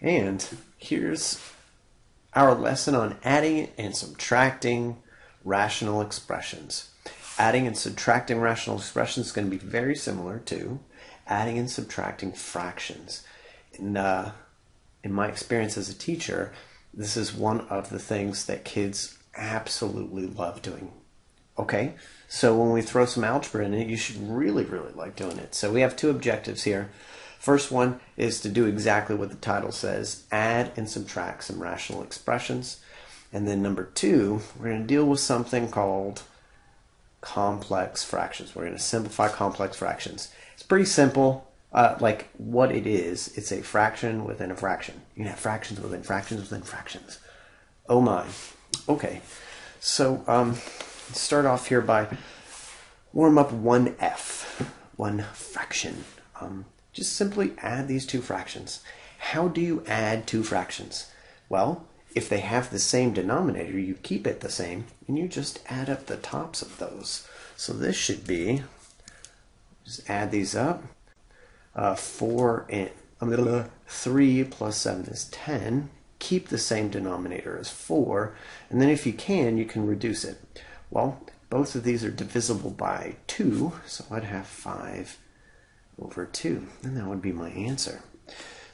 And here's our lesson on adding and subtracting rational expressions. Adding and subtracting rational expressions is going to be very similar to adding and subtracting fractions. In, uh, in my experience as a teacher, this is one of the things that kids absolutely love doing. Okay, so when we throw some algebra in it, you should really, really like doing it. So we have two objectives here. First one is to do exactly what the title says add and subtract some rational expressions. And then number two, we're going to deal with something called complex fractions. We're going to simplify complex fractions. It's pretty simple. Uh, like what it is, it's a fraction within a fraction. You can have fractions within fractions within fractions. Oh my. Okay. So um, start off here by warm up 1f, one fraction. Um, just simply add these two fractions. How do you add two fractions? Well, if they have the same denominator, you keep it the same, and you just add up the tops of those. So this should be, just add these up, uh, 4 and uh, 3 plus 7 is 10. Keep the same denominator as 4, and then if you can, you can reduce it. Well, both of these are divisible by 2, so I'd have 5 over 2. And that would be my answer.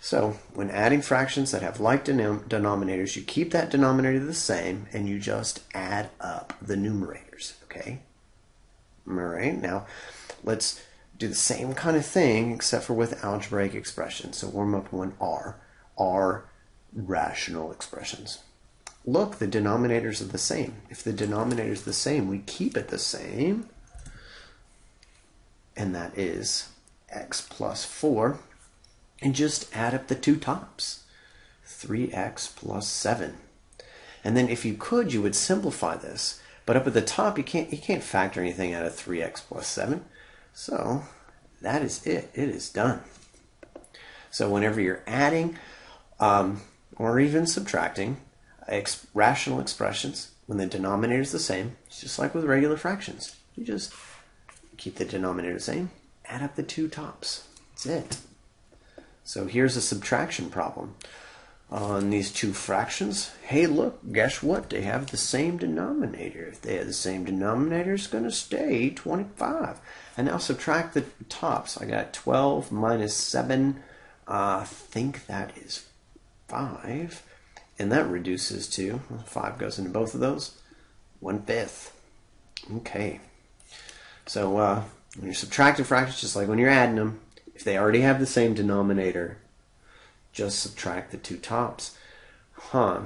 So when adding fractions that have like denom denominators, you keep that denominator the same and you just add up the numerators, okay? All right, now let's do the same kind of thing except for with algebraic expressions. So warm up one R, R rational expressions. Look, the denominators are the same. If the denominator is the same, we keep it the same. And that is x plus 4 and just add up the two tops. 3x plus 7 and then if you could you would simplify this but up at the top you can't you can't factor anything out of 3x plus 7 so that is it. It is done. So whenever you're adding um, or even subtracting ex rational expressions when the denominator is the same it's just like with regular fractions. You just keep the denominator the same add up the two tops. That's it. So here's a subtraction problem. On these two fractions, hey look, guess what? They have the same denominator. If they have the same denominator, it's going to stay 25. And now subtract the tops. I got 12 minus 7. Uh, I think that is 5. And that reduces to, 5 goes into both of those, 1 fifth. Okay. So uh, when you're subtracting fractions, just like when you're adding them, if they already have the same denominator, just subtract the two tops. Huh.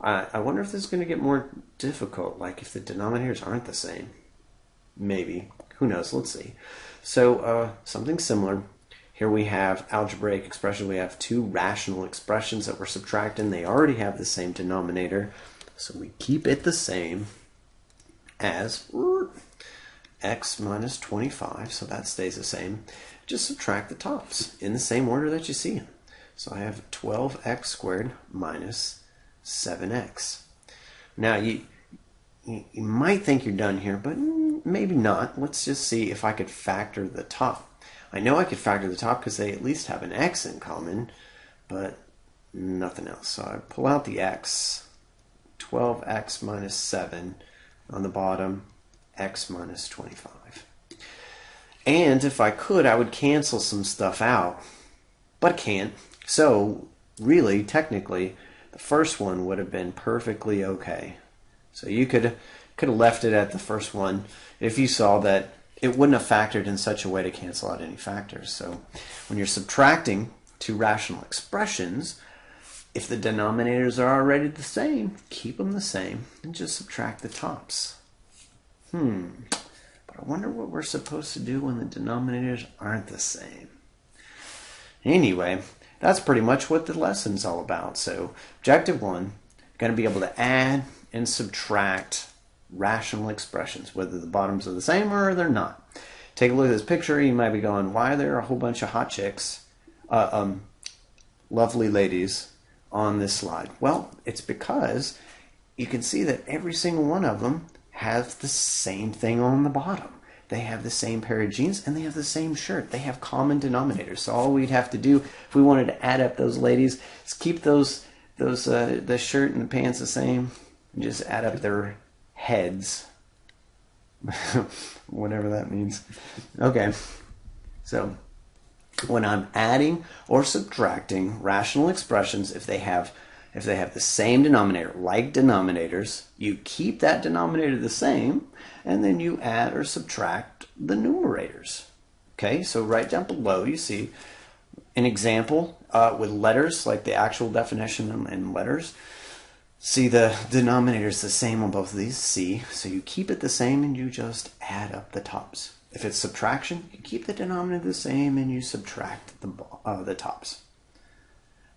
I, I wonder if this is going to get more difficult, like if the denominators aren't the same. Maybe. Who knows? Let's see. So, uh, something similar. Here we have algebraic expression. We have two rational expressions that we're subtracting. They already have the same denominator. So we keep it the same as x minus 25, so that stays the same. Just subtract the tops in the same order that you see them. So I have 12x squared minus 7x. Now you, you, might think you're done here, but maybe not. Let's just see if I could factor the top. I know I could factor the top because they at least have an x in common, but nothing else. So I pull out the x, 12x minus 7 on the bottom, x minus 25. And if I could, I would cancel some stuff out, but can't. So, really, technically, the first one would have been perfectly okay. So you could could have left it at the first one if you saw that it wouldn't have factored in such a way to cancel out any factors. So when you're subtracting two rational expressions, if the denominators are already the same, keep them the same and just subtract the tops. Hmm, but I wonder what we're supposed to do when the denominators aren't the same. Anyway, that's pretty much what the lesson's all about. So, objective one, going to be able to add and subtract rational expressions, whether the bottoms are the same or they're not. Take a look at this picture. You might be going, why are there a whole bunch of hot chicks, uh, um, lovely ladies on this slide? Well, it's because you can see that every single one of them have the same thing on the bottom. they have the same pair of jeans and they have the same shirt. They have common denominators. So all we'd have to do if we wanted to add up those ladies is keep those those uh, the shirt and the pants the same and just add up their heads. Whatever that means. Okay. So when I'm adding or subtracting rational expressions if they have if they have the same denominator, like denominators, you keep that denominator the same, and then you add or subtract the numerators. Okay, so right down below you see an example uh, with letters, like the actual definition in letters. See the denominator is the same on both of these, C, so you keep it the same and you just add up the tops. If it's subtraction, you keep the denominator the same and you subtract the, uh, the tops.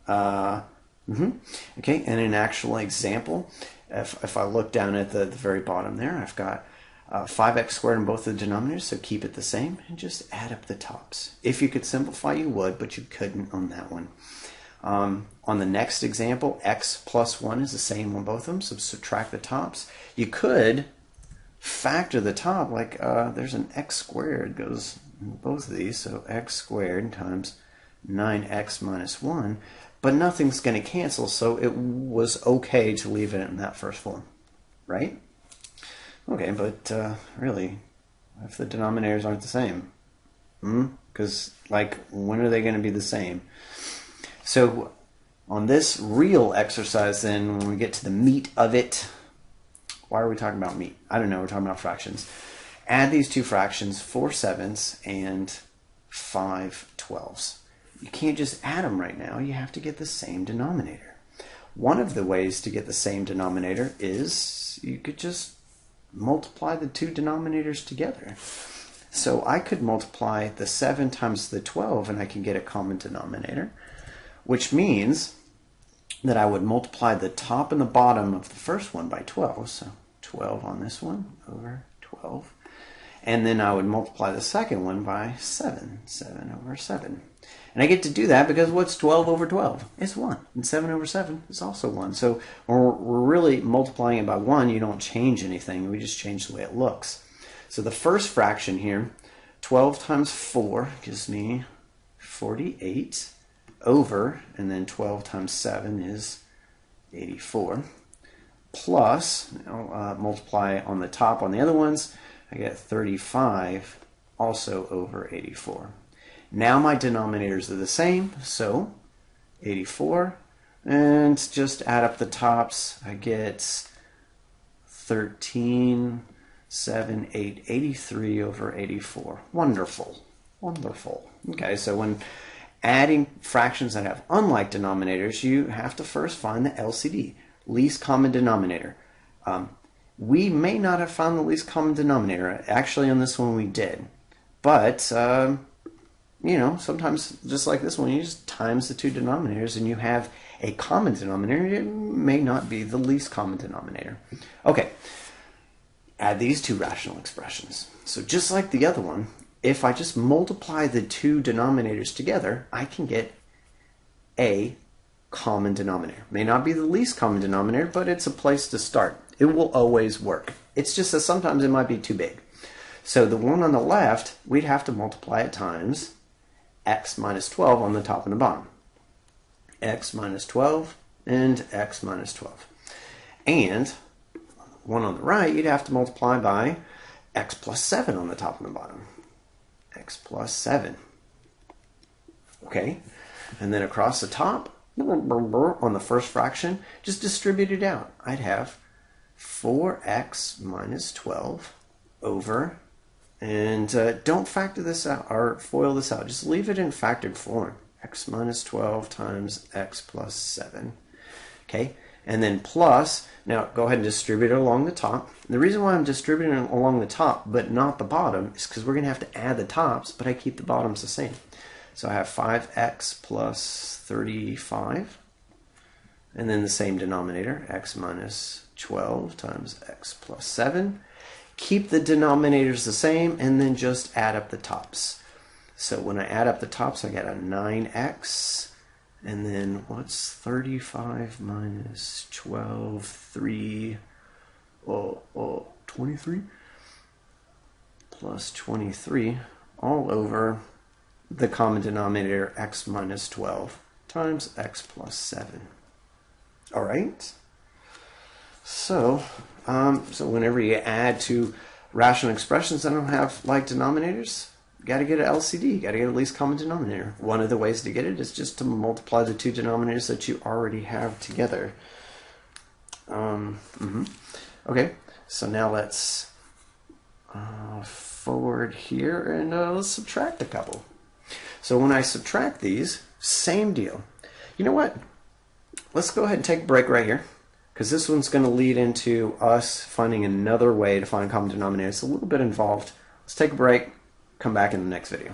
Uh, Mm-hmm. Okay, and an actual example, if, if I look down at the, the very bottom there, I've got uh, 5x squared in both the denominators, so keep it the same and just add up the tops. If you could simplify, you would, but you couldn't on that one. Um, on the next example, x plus 1 is the same on both of them, so subtract the tops. You could factor the top, like uh, there's an x squared goes in both of these, so x squared times 9x minus 1 but nothing's going to cancel, so it was okay to leave it in that first form, right? Okay, but uh, really, if the denominators aren't the same, because hmm? like when are they going to be the same? So on this real exercise, then when we get to the meat of it, why are we talking about meat? I don't know. We're talking about fractions. Add these two fractions, four sevenths and five twelfths you can't just add them right now. You have to get the same denominator. One of the ways to get the same denominator is you could just multiply the two denominators together. So I could multiply the 7 times the 12 and I can get a common denominator, which means that I would multiply the top and the bottom of the first one by 12. So 12 on this one over 12. And then I would multiply the second one by 7. 7 over 7. And I get to do that because what's 12 over 12? It's 1. And 7 over 7 is also 1. So when we're, really multiplying it by 1, you don't change anything. We just change the way it looks. So the first fraction here, 12 times 4 gives me 48 over, and then 12 times 7 is 84. Plus, uh, multiply on the top on the other ones, I get 35 also over 84. Now my denominators are the same, so 84, and just add up the tops. I get 13, 7, 8, 83 over 84. Wonderful, wonderful. Okay, so when adding fractions that have unlike denominators, you have to first find the LCD, least common denominator. Um, we may not have found the least common denominator. Actually, on this one we did. But um, you know, sometimes just like this one, you just times the two denominators and you have a common denominator. It may not be the least common denominator. Okay, add these two rational expressions. So just like the other one, if I just multiply the two denominators together, I can get a common denominator. May not be the least common denominator, but it's a place to start. It will always work. It's just that sometimes it might be too big. So the one on the left, we'd have to multiply it times x minus 12 on the top and the bottom. x minus 12 and x minus 12. And one on the right, you'd have to multiply by x plus 7 on the top and the bottom. x plus 7. Okay? And then across the top, on the first fraction, just distribute it out. I'd have 4x minus 12 over and uh, don't factor this out or FOIL this out. Just leave it in factored form. x minus 12 times x plus 7. Okay, and then plus, now go ahead and distribute it along the top. The reason why I'm distributing it along the top but not the bottom is because we're going to have to add the tops, but I keep the bottoms the same. So I have 5x plus 35, and then the same denominator, x minus 12 times x plus 7 keep the denominators the same, and then just add up the tops. So when I add up the tops, I get a 9x, and then what's 35 minus 12, 3, oh, oh, 23? plus 23 all over the common denominator x minus 12 times x plus 7. All right? So, um, so whenever you add two rational expressions that don't have like denominators, got to get an LCD, got to get a least common denominator. One of the ways to get it is just to multiply the two denominators that you already have together. Um, mm-hmm. Okay, so now let's uh, forward here and uh, let's subtract a couple. So when I subtract these, same deal. You know what? Let's go ahead and take a break right here because this one's going to lead into us finding another way to find common denominators. It's a little bit involved. Let's take a break, come back in the next video.